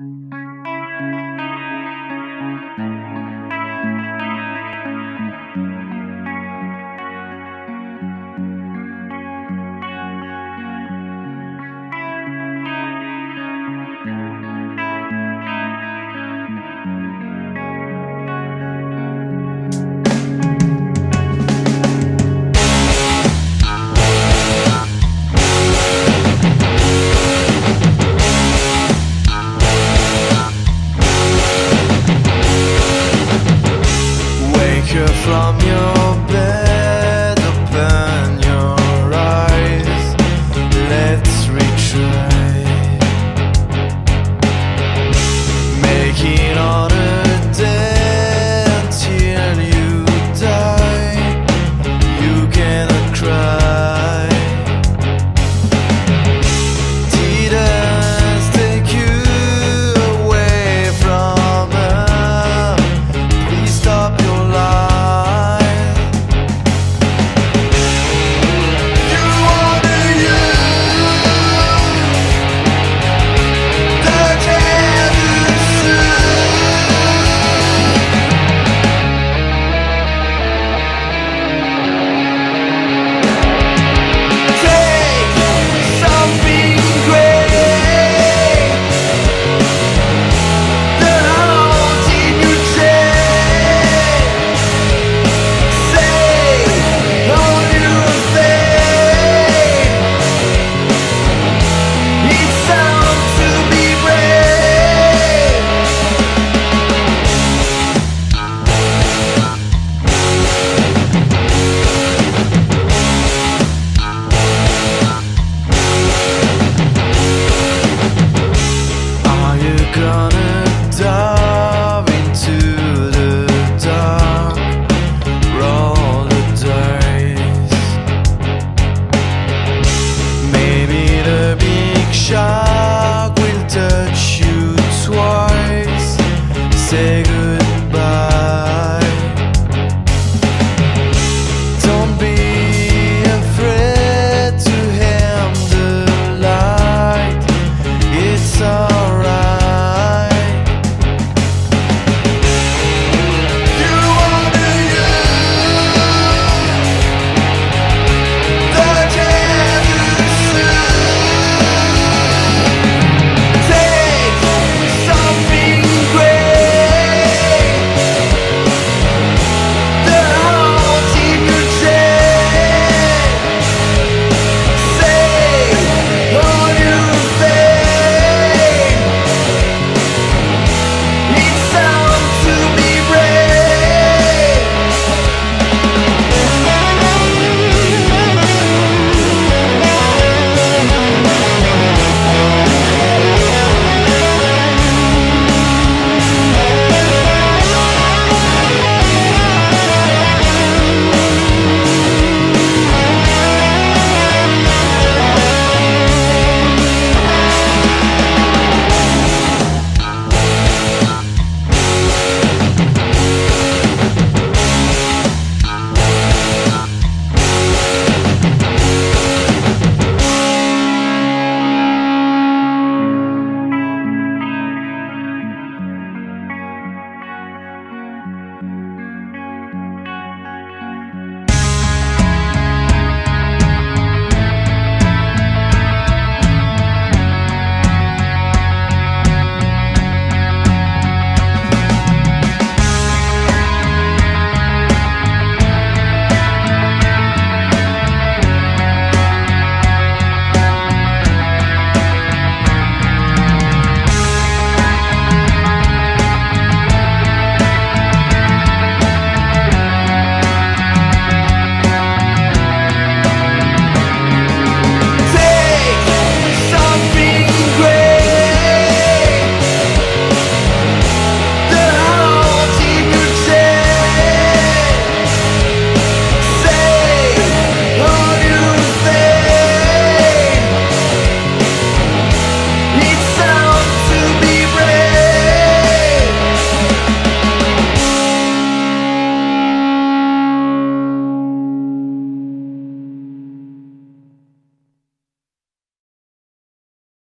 Mm-hmm.